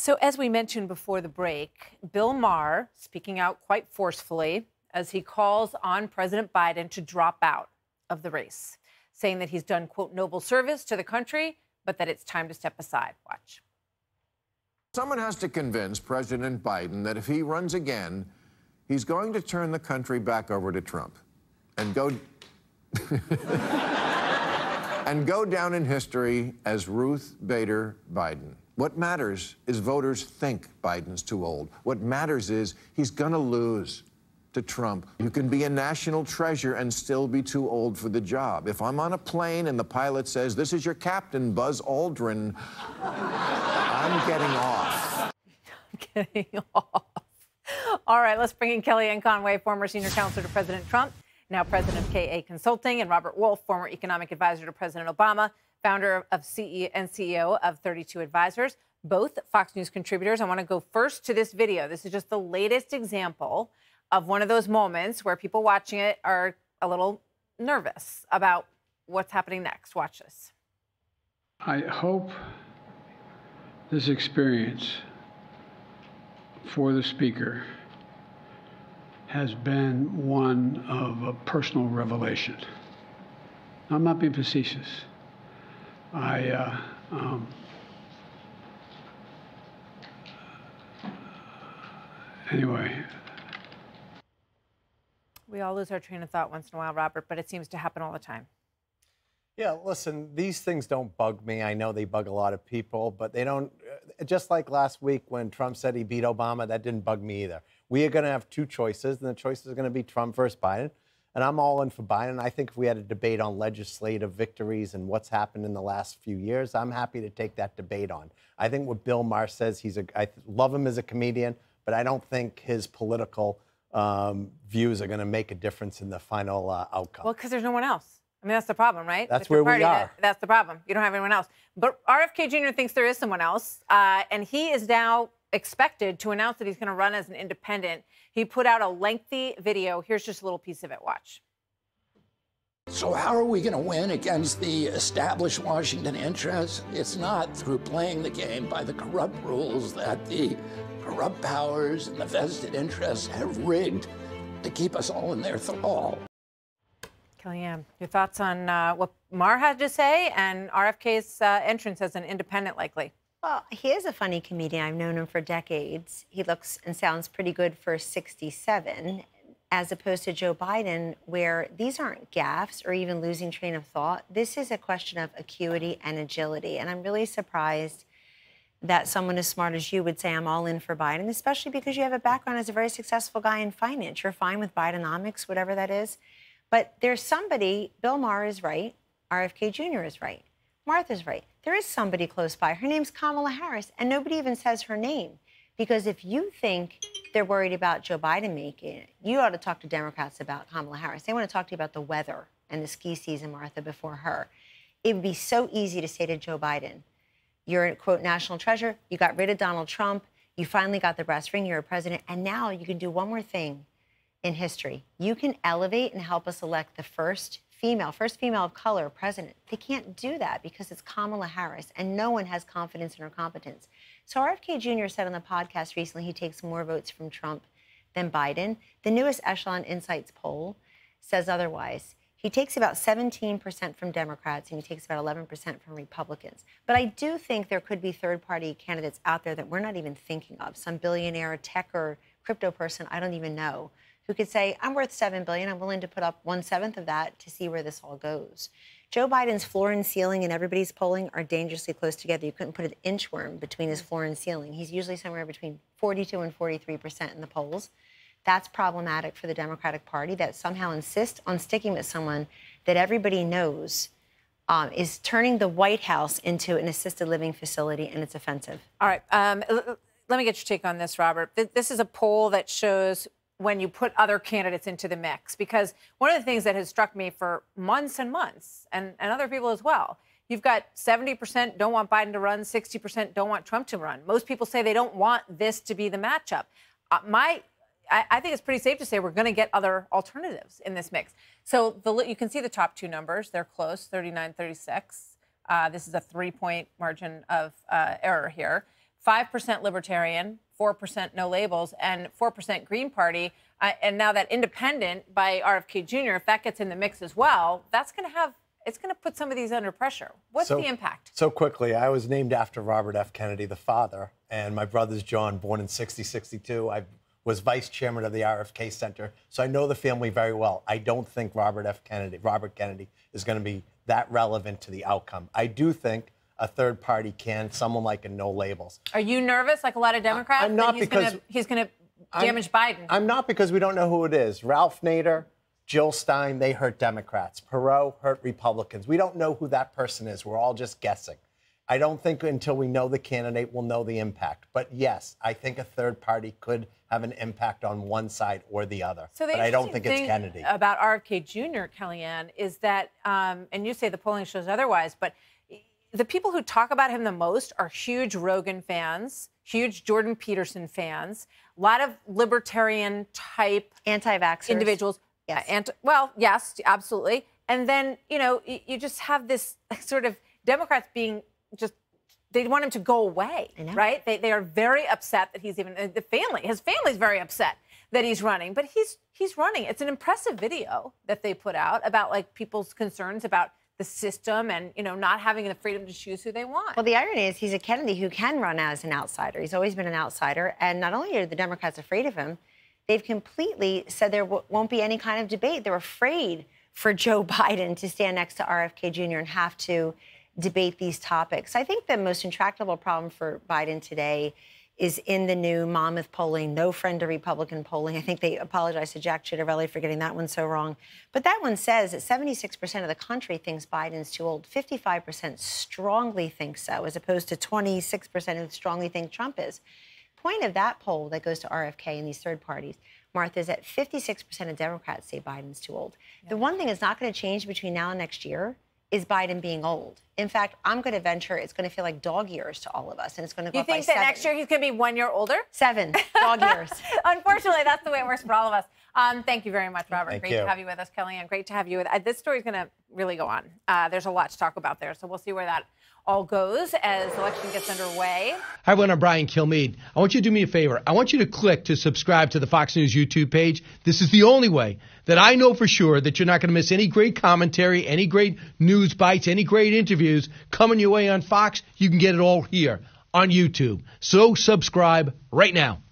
So, as we mentioned before the break, Bill Maher speaking out quite forcefully as he calls on President Biden to drop out of the race, saying that he's done, quote, noble service to the country, but that it's time to step aside. Watch. Someone has to convince President Biden that if he runs again, he's going to turn the country back over to Trump and go and go down in history as Ruth Bader Biden. What matters is voters think Biden's too old. What matters is he's going to lose to Trump. You can be a national treasure and still be too old for the job. If I'm on a plane and the pilot says, This is your captain, Buzz Aldrin, I'm getting off. getting off. All right, let's bring in Kellyanne Conway, former senior counselor to President Trump, now president of KA Consulting, and Robert Wolf, former economic advisor to President Obama founder of CE and CEO of 32 Advisors, both Fox News contributors. I want to go first to this video. This is just the latest example of one of those moments where people watching it are a little nervous about what's happening next. Watch this. I hope this experience for the speaker has been one of a personal revelation. I'm not being facetious. I uh, um, anyway. We all lose our train of thought once in a while, Robert, but it seems to happen all the time. Yeah, listen, these things don't bug me. I know they bug a lot of people, but they don't. Uh, just like last week when Trump said he beat Obama, that didn't bug me either. We are going to have two choices, and the choices are going to be Trump versus Biden and I'm all in for Biden. I think if we had a debate on legislative victories and what's happened in the last few years, I'm happy to take that debate on. I think what Bill Maher says, he's a, I love him as a comedian, but I don't think his political um, views are going to make a difference in the final uh, outcome. Well, because there's no one else. I mean, that's the problem, right? That's where we are. That, that's the problem. You don't have anyone else. But RFK Jr. thinks there is someone else, uh, and he is now expected to announce that he's going to run as an independent. He put out a lengthy video. Here's just a little piece of it. Watch. So, how are we going to win against the established Washington interests? It's not through playing the game by the corrupt rules that the corrupt powers and the vested interests have rigged to keep us all in their thrall. Kellyanne, your thoughts on uh, what Maher had to say and RFK's uh, entrance as an independent likely? Well, he is a funny comedian. I've known him for decades. He looks and sounds pretty good for 67, as opposed to Joe Biden, where these aren't gaffes or even losing train of thought. This is a question of acuity and agility. And I'm really surprised that someone as smart as you would say, I'm all in for Biden, especially because you have a background as a very successful guy in finance. You're fine with Bidenomics, whatever that is. But there's somebody, Bill Maher is right, RFK Jr. is right. Martha's right. There is somebody close by. Her name's Kamala Harris, and nobody even says her name. Because if you think they're worried about Joe Biden making it, you ought to talk to Democrats about Kamala Harris. They want to talk to you about the weather and the ski season, Martha, before her. It would be so easy to say to Joe Biden, you're a quote national treasure. You got rid of Donald Trump. You finally got the brass ring. You're a president. And now you can do one more thing in history. You can elevate and help us elect the first female, first female of color president. They can't do that because it's Kamala Harris, and no one has confidence in her competence. So RFK Jr. said on the podcast recently he takes more votes from Trump than Biden. The newest Echelon Insights poll says otherwise. He takes about 17% from Democrats and he takes about 11% from Republicans. But I do think there could be third party candidates out there that we're not even thinking of. Some billionaire tech or crypto person I don't even know who could say, I'm worth seven billion, I'm willing to put up one seventh of that to see where this all goes. Joe Biden's floor and ceiling and everybody's polling are dangerously close together. You couldn't put an inchworm between his floor and ceiling. He's usually somewhere between 42 and 43 percent in the polls. That's problematic for the Democratic Party that somehow insists on sticking with someone that everybody knows um, is turning the White House into an assisted living facility, and it's offensive. All right. Um, let me get your take on this, Robert. This is a poll that shows when you put other candidates into the mix. Because one of the things that has struck me for months and months, and, and other people as well, you've got 70% don't want Biden to run, 60% don't want Trump to run. Most people say they don't want this to be the matchup. Uh, my I, I, think it's pretty safe to say we're going to get other alternatives in this mix. So the, you can see the top two numbers. They're close, 39 36. Uh, this is a three point margin of uh, error here. 5% Libertarian, 4% No Labels, and 4% Green Party. Uh, and now that Independent by RFK Jr., if that gets in the mix as well, that's going to have it's going to put some of these under pressure. What's so, the impact? So quickly, I was named after Robert F. Kennedy, the father, and my brother's John, born in 60, 62. I was vice chairman of the RFK Center, so I know the family very well. I don't think Robert F. Kennedy, Robert Kennedy, is going to be that relevant to the outcome. I do think a third party can, someone like a no labels. Are you nervous, like a lot of Democrats? I'm not he's because gonna, he's going to damage I'm, Biden. I'm not because we don't know who it is. Ralph Nader, Jill Stein, they hurt Democrats. Perot hurt Republicans. We don't know who that person is. We're all just guessing. I don't think until we know the candidate, we'll know the impact. But yes, I think a third party could have an impact on one side or the other. So the but I don't think it's Kennedy. About RFK Jr., Kellyanne, is that, um, and you say the polling shows otherwise, but the people who talk about him the most are huge Rogan fans, huge Jordan Peterson fans, a lot of libertarian type anti-vaxxers individuals. Yes. Uh, anti- well, yes, absolutely. And then you know you, you just have this sort of Democrats being just they want him to go away, right? They, they are very upset that he's even uh, the family. His family's very upset that he's running, but he's he's running. It's an impressive video that they put out about like people's concerns about the system and you know not having the freedom to choose who they want. Well, the irony is he's a Kennedy who can run as an outsider. He's always been an outsider, and not only are the Democrats afraid of him, they've completely said there won't be any kind of debate. They're afraid for Joe Biden to stand next to RFK Jr. and have to debate these topics. I think the most intractable problem for Biden today is in the new Monmouth polling, no friend to Republican polling. I think they apologize to Jack Ciattarelli for getting that one so wrong. But that one says that 76% of the country thinks Biden's too old. 55% strongly think so, as opposed to 26% who strongly think Trump is. Point of that poll that goes to RFK and these third parties, Martha, is that 56% of Democrats say Biden's too old. The one thing that's not going to change between now and next year is Biden being old. In fact, I'm going to venture it's going to feel like dog years to all of us, and it's going to go you up think by that seven. next year he's going to be one year older? Seven dog years. Unfortunately, that's the way it works for all of us. Um, thank you very much, Robert. Thank great you. to have you with us, Kellyanne. Great to have you with. Uh, this story's going to really go on. Uh, there's a lot to talk about there, so we'll see where that all goes as the election gets underway. Hi, everyone. I'm Brian Kilmeade. I want you to do me a favor. I want you to click to subscribe to the Fox News YouTube page. This is the only way that I know for sure that you're not going to miss any great commentary, any great news bites, any great interviews coming your way on Fox. You can get it all here on YouTube. So subscribe right now.